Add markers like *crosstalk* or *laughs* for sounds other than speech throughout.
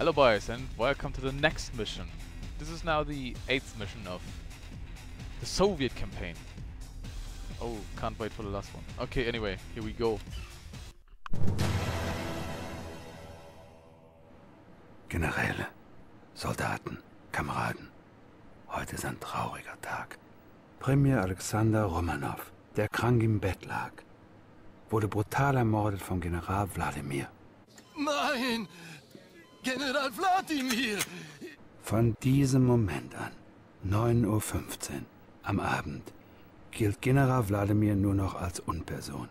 Hello boys and welcome to the next mission. This is now the 8th mission of the Soviet campaign. Oh, can't wait for the last one. Okay, anyway, here we go. Generäle, Soldaten, Kameraden. Heute ist ein trauriger Tag. Premier Alexander Romanov, der krank im Bett lag, wurde brutal ermordet von General Wladimir. Nein! General Wladimir! Von diesem Moment an, 9.15 Uhr am Abend, gilt General Wladimir nur noch als Unperson.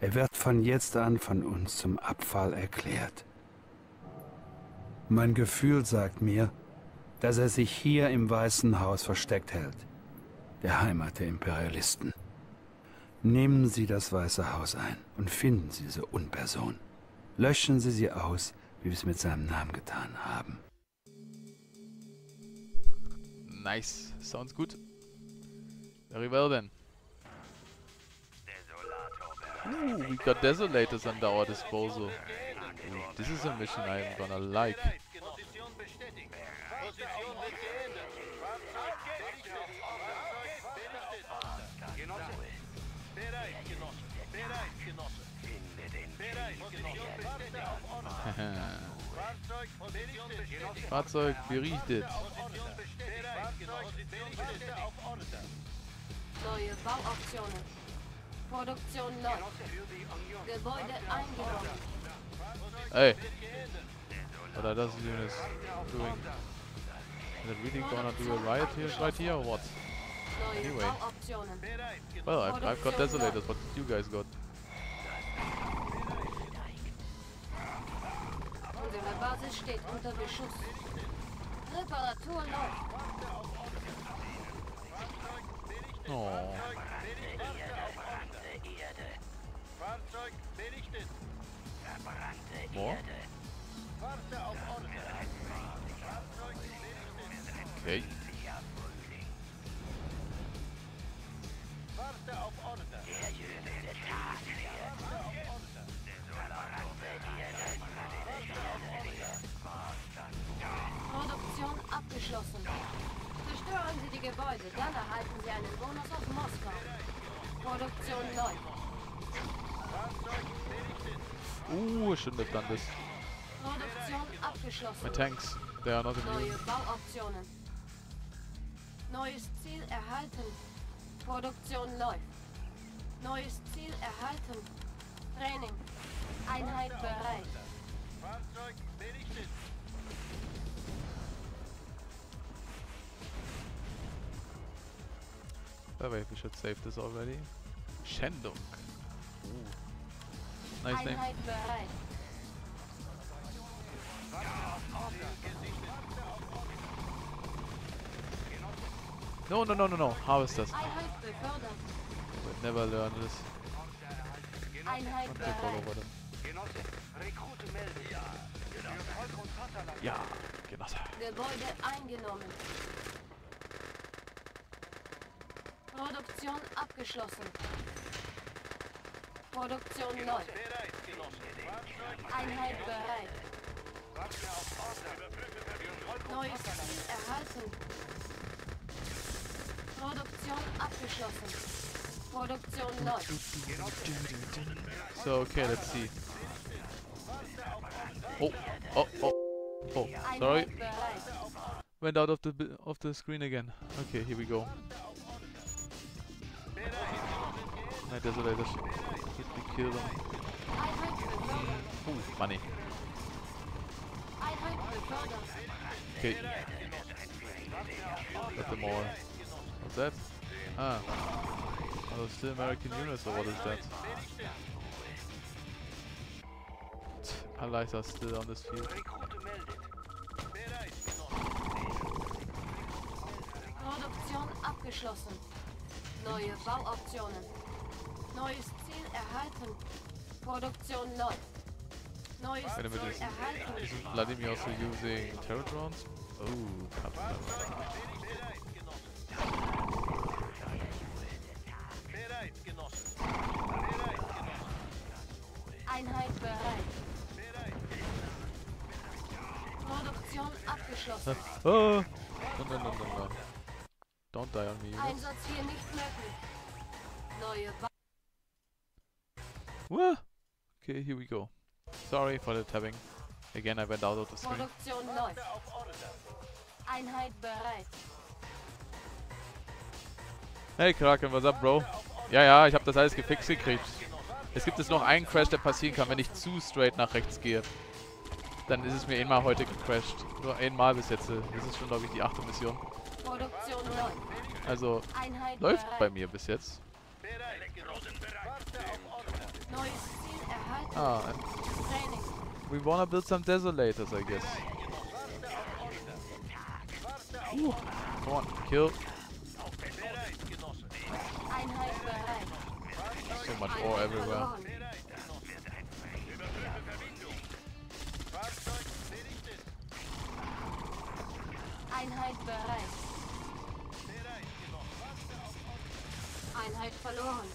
Er wird von jetzt an von uns zum Abfall erklärt. Mein Gefühl sagt mir, dass er sich hier im Weißen Haus versteckt hält, der Heimat der Imperialisten. Nehmen Sie das Weiße Haus ein und finden Sie diese Unperson. Löschen Sie sie aus, wie wir es mit seinem Namen getan haben. Nice. Sounds good. Very well then. Ooh, we got Desolators under our disposal. Ooh, this is a mission I'm gonna like. Bereit, Genosse. Bereit, Genosse. Fahrzeug, berichtet. Neue Bauoptionen. Produktion neu. Gebäude eingenommen. Hey. What are those units doing? Is it really gonna do a riot here, right here, or what? Anyway. Well, I've, I've got Desolators, what did you guys got? Basis steht unter Beschuss. Reparatur läuft. Oh. Ooh, shouldn't have done this. My tanks, they are not Neue immune. Bauoptionen. Neues Ziel erhalten. Produktion läuft. Neues Ziel erhalten. Training. Einheit bereit. Fahrzeug berichtet. Wait, we should save this already. Shendong. Nice name. Einheit bereit. No, no, no, no, no. Harvesters. Einheit befördert. We'll never learn this. Einheit bereit. Genosse, Rekrute melden. Ja. Für Volk und Vaterland. Ja, Genosse. Gebäude eingenommen. Produktion abgeschlossen. Produktion läuft. Einheit bereit. Neues Ziel erhalten. Produktion abgeschlossen. Produktion läuft. So, okay, let's see. Oh, oh, oh. Oh, sorry. Went out of the of the screen again. Okay, here we go. My desolators kill them. Ooh, money. Okay. Got them all. What's that? Ah. Are those still American units or what is that? Allies are still on this field. Produktion abgeschlossen. Neue Bauoptionen. Neues erhalten. Produktion läuft. Neues Wait a minute, Ziel is- erhalten. Isn't Vladimir also using terror drones? Oh, Genosse. Einheit bereit. Bereit. abgeschlossen. *laughs* Oh. No, no, no, no, no. Don't die on me. Einsatz hier nicht möglich. Neue Wa Wah. Okay, here we go. Sorry for the tabbing. Again, I went out of the screen. Produktion läuft. Einheit bereit. Hey Kraken, what's up, Bro? Ja, ja, ich habe das alles gefixt gekriegt. Es gibt jetzt noch einen Crash, der passieren kann, wenn ich zu straight nach rechts gehe. Dann ist es mir einmal heute gecrashed. Nur einmal bis jetzt. Das ist schon, glaube ich, die achte Mission. Produktion läuft. Also, Einheit läuft bereit. bei mir bis jetzt. Neues Ziel erhalten. Ah, we wanna build some desolators, I guess. Ooh, come on, kill. So much ore everywhere. Einheit bereit. Einheit verloren.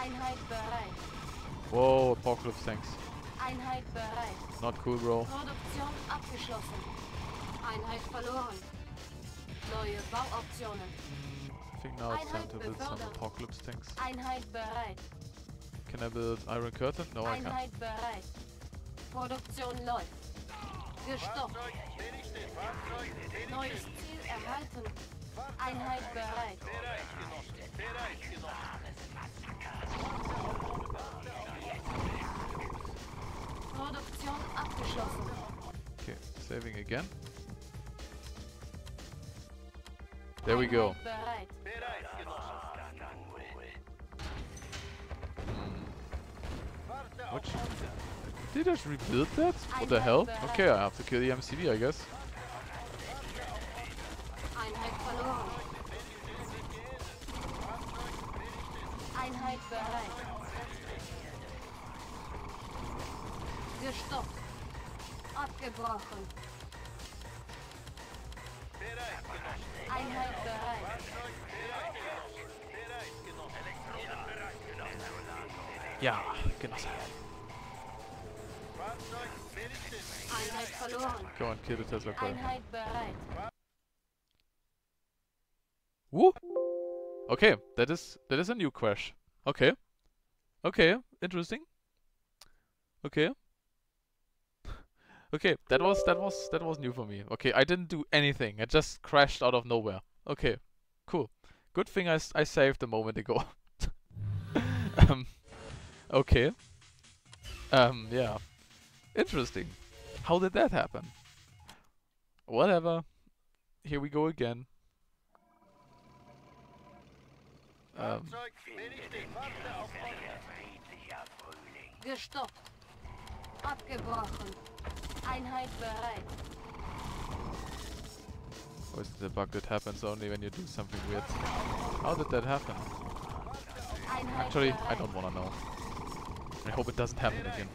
Einheit bereit. Whoa, apocalypse tanks. Einheit bereit. Not cool, bro. Produktion abgeschlossen. Einheit verloren. Neue Bauoptionen. I think now it's time Einheit to build some apocalypse tanks. Einheit bereit. Can I build iron curtain? No, I can't. Einheit bereit. Produktion läuft. Gestoppt. Neues Ziel erhalten. Einheit bereit. Produktion abgeschlossen. Okay, saving again. There we go. Bereit. What? Did I just rebuild that? What the hell? Okay, I have to kill the MCV, I guess. Einheit bereit. Gestoppt. Abgebrochen. Einheit bereit. Ja, Genosse. Einheit verloren. Go on, kill the Tesla coil. Einheit bereit. Woo! Okay, that is that is a new crash. Okay. Okay, interesting. Okay. Okay, that was that was that was new for me. Okay, I didn't do anything. I just crashed out of nowhere. Okay, cool. Good thing I, I saved a moment ago. *laughs* um, okay. Um, yeah. Interesting. How did that happen? Whatever. Here we go again. Um, Gestoppt. Abgebrochen. Einheit bereit. Or is it a bug that happens only when you do something weird? How did that happen? Actually. I don't wanna know. I hope it doesn't happen again.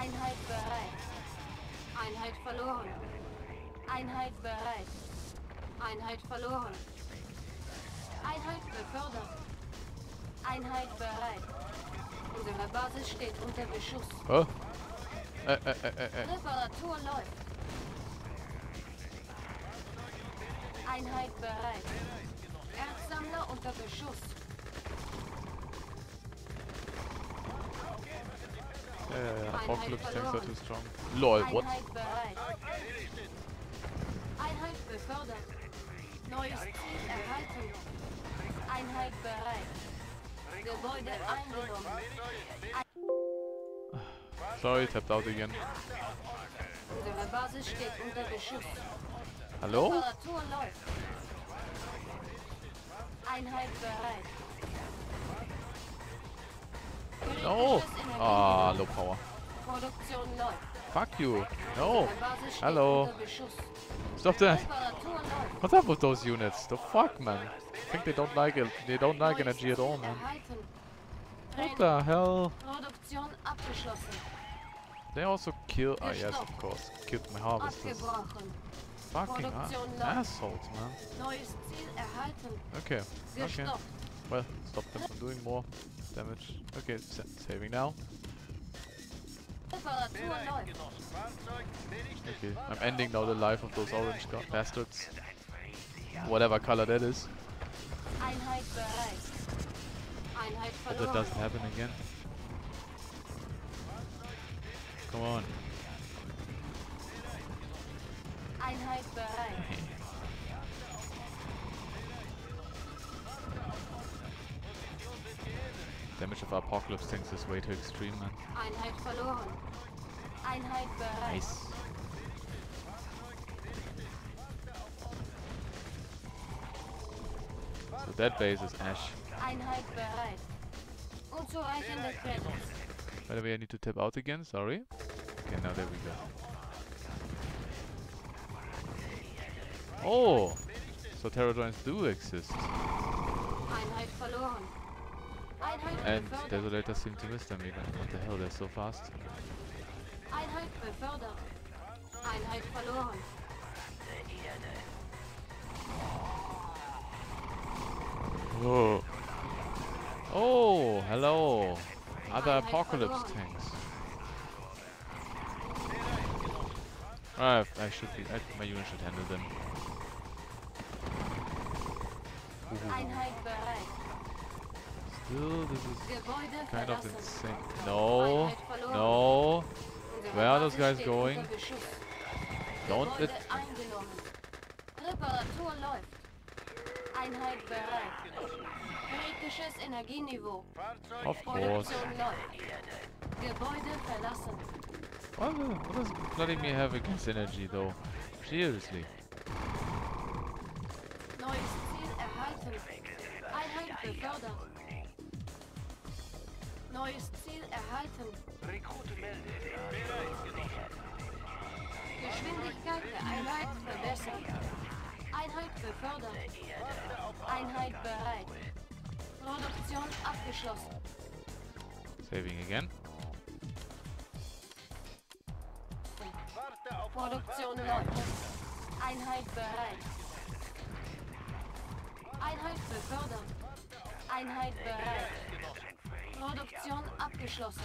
Einheit bereit. Einheit verloren. Einheit bereit. Einheit verloren. Einheit befördert. Einheit bereit. Unsere Basis steht unter Beschuss. Oh. Äh, äh, äh, äh, äh. Reparatur läuft. Einheit bereit. Erzsammler unter Beschuss. Ja, ja, ja. Apocalypse tanks are too strong. Lol, what? Einheit bereit. Einheit befördert. Neues Ziel erhalten. Einheit bereit. Gebäude eingenommen. Sorry, tapped out again. Unsere Basis steht unter Beschuss. Hallo? Einheit bereit. No! Ah, Energieniveau. low power. Fuck you. No. Hello. Stop that. What's up with those units? The fuck, man? I think they don't like it. They don't like energy at all, man. What the hell? They also kill. Ah, yes, of course. Killed my harvesters. Fucking assholes, man. Okay. Okay. Well, stop them from doing more damage. Okay, sa saving now. Okay, I'm ending now the life of those orange bastards. Whatever color that is. Hope that doesn't happen again. Come on. *laughs* Damage of Apocalypse tanks is way too extreme, man. Einheit verloren. Einheit bereit. Nice. So that base is Ash. Einheit bereit. Unzureichende. By the way, I need to tap out again, sorry. Okay, now there we go. Oh! So Terror Drones do exist. Einheit verloren. And. Desolators seem to miss them even. What the hell, they're so fast. Einheit befördert. Einheit verloren. Whoa. Oh, hello. Other apocalypse tanks. Ah, I should be. I, my unit should handle them. Ooh. Still, this is kind of insane. No, no. Where are those guys going? Don't it. eingenommen. Reparatur läuft. Einheit bereit. Kritisches Energieniveau. Of course. Gebäude verlassen. What, what does Vladimir have against energy, though? Seriously. Neues Ziel erhalten. Einheit befördert. Neues Ziel erhalten. Rekrute meldet. Geschwindigkeit der Einheit verbessert. Einheit befördert. Einheit bereit. Produktion abgeschlossen. Saving again. Produktion läuft. Einheit bereit. Einheit befördert. Einheit bereit. Produktion abgeschlossen.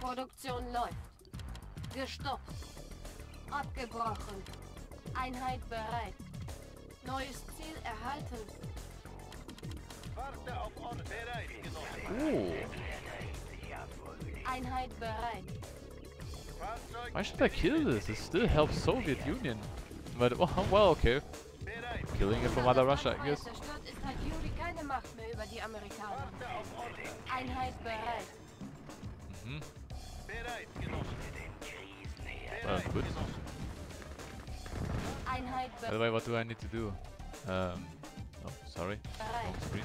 Produktion läuft. Gestoppt. Abgebrochen. Einheit bereit. Neues Ziel erhalten. Ooh. Einheit bereit. Why should I kill this? It still helps Soviet Union. But, well, well okay. Killing it from other Russia, I guess. Macht mehr über die Amerikaner. Einheit bereit. Mhm. Well, good. Einheit By the way, what do I need to do? Um, oh, sorry. Wrong screen.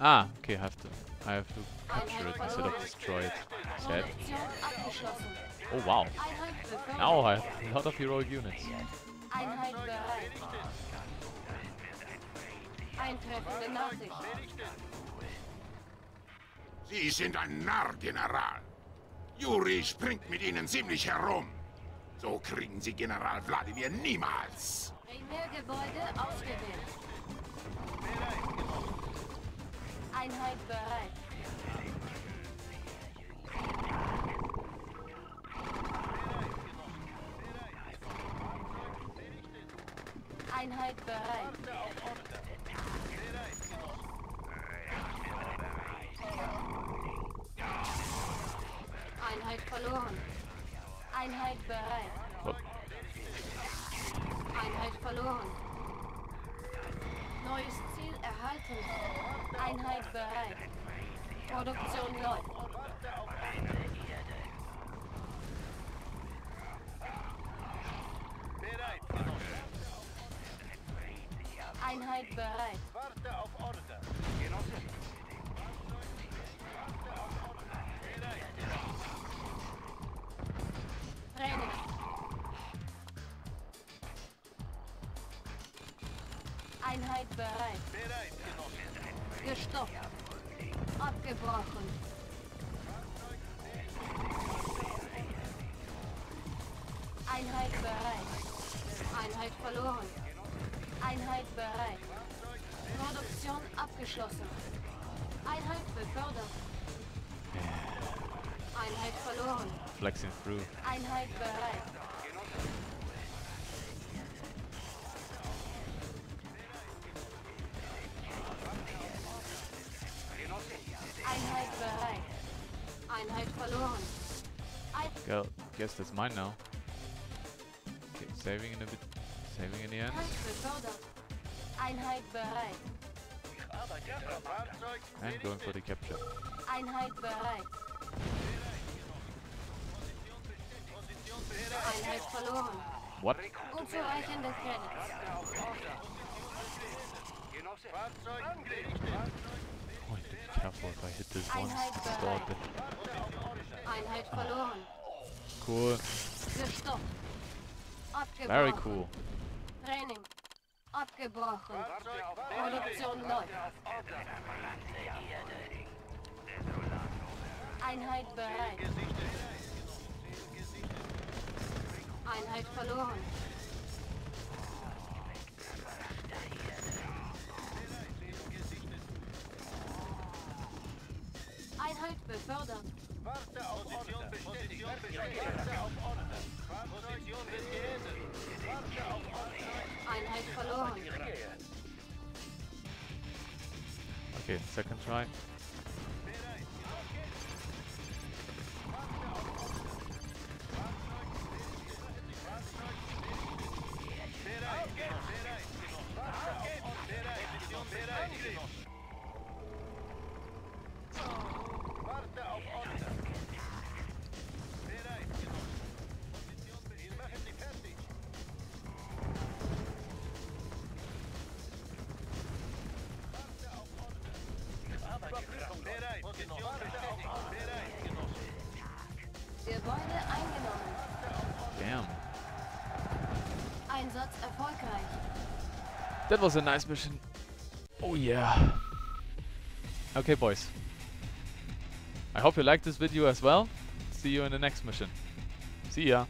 Ah, okay, I have to. I have to capture it instead of destroy it. Sad. Oh wow. Now I have a lot of heroic units. Eintreffende Nachricht. Sie sind ein Narr, General. Juri springt mit Ihnen ziemlich herum. So kriegen Sie General Wladimir niemals. Primärgebäude ausgewählt. Einheit bereit. Einheit bereit. Einheit verloren. Einheit bereit. What? Einheit verloren. Neues Ziel erhalten. Einheit bereit. Produktion läuft. Einheit bereit. Einheit bereit. Gestoppt. Abgebrochen. Einheit bereit. Einheit verloren. Einheit bereit. Produktion abgeschlossen. Einheit befördert. Einheit verloren. Flexing through. Einheit bereit. Girl, guess that's mine now. Okay, saving in a bit. Saving in the end. And going for the capture. Einheit bereit. Einheit verloren. What? Oh, I be careful if I hit this once. It's stalled it. Einheit verloren. Cool. Gestoppt. Abgebrochen. Very cool. Training. Abgebrochen. Produktion läuft. Einheit bereit. Einheit verloren. Einheit befördert. Warte auf Position bestätigt. Warte auf Ordnung. Position wird. Warte auf Ordnung. Einheit verloren. Okay, second try. That was a nice mission. Oh yeah. Okay, boys. I hope you liked this video as well. See you in the next mission. See ya.